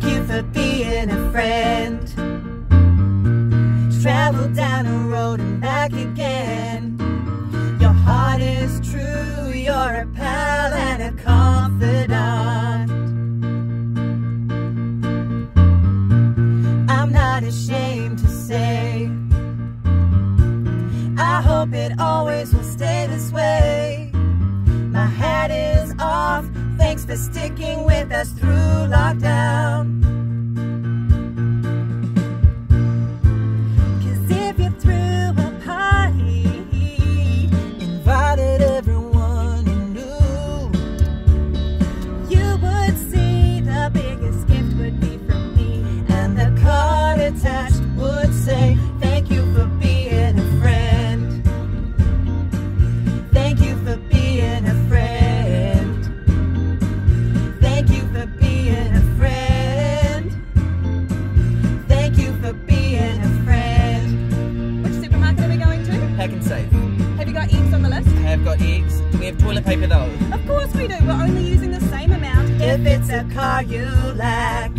being a friend. Travel down a road and back again. Your heart is true, you're a pal and a confidant. I'm not ashamed to say, I hope it always will stay this way. My hat is off, thanks for sticking with us through lockdown. And safe. Have you got eggs on the list? I have got eggs. Do we have toilet paper though? Of course we do. We're only using the same amount. If it's a car you lack,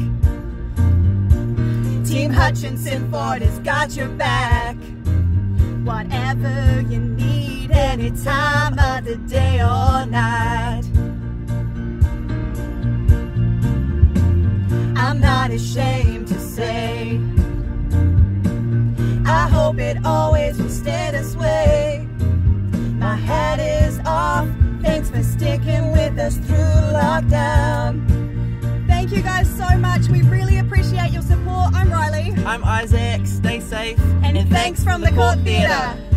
Team Hutchinson Ford has got your back. Whatever you need, any time of the day or night. I'm not ashamed to say, I hope it always stay way. My hat is off, thanks for sticking with us through lockdown. Thank you guys so much. We really appreciate your support. I'm Riley. I'm Isaac. Stay safe. And thanks from the Court Theatre.